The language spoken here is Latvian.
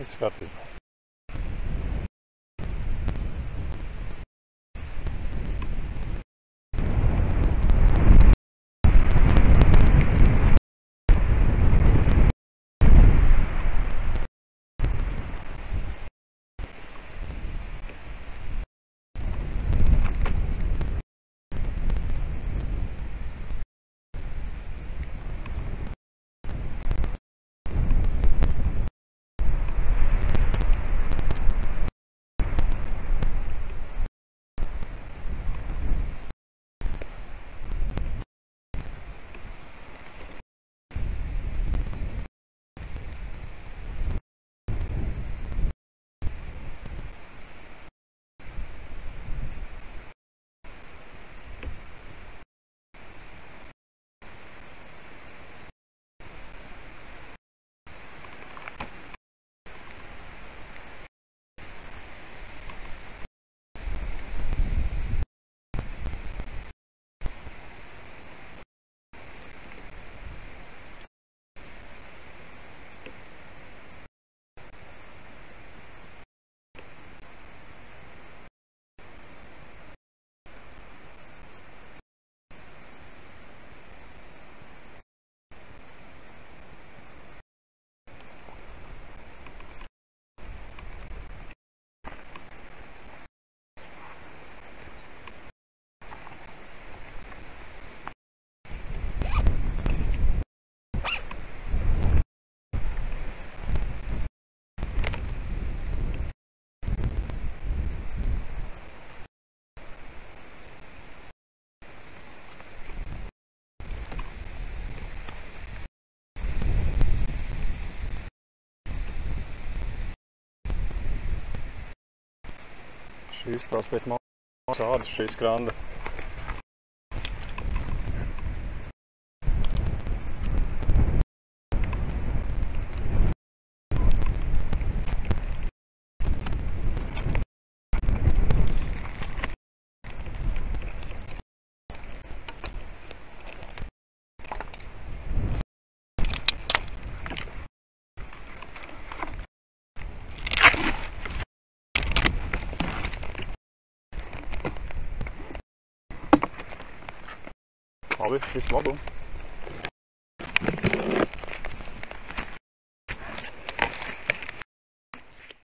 It's got to be. Šīs tās pēc mākslas ādas šī skranda. Abi, bis morgen.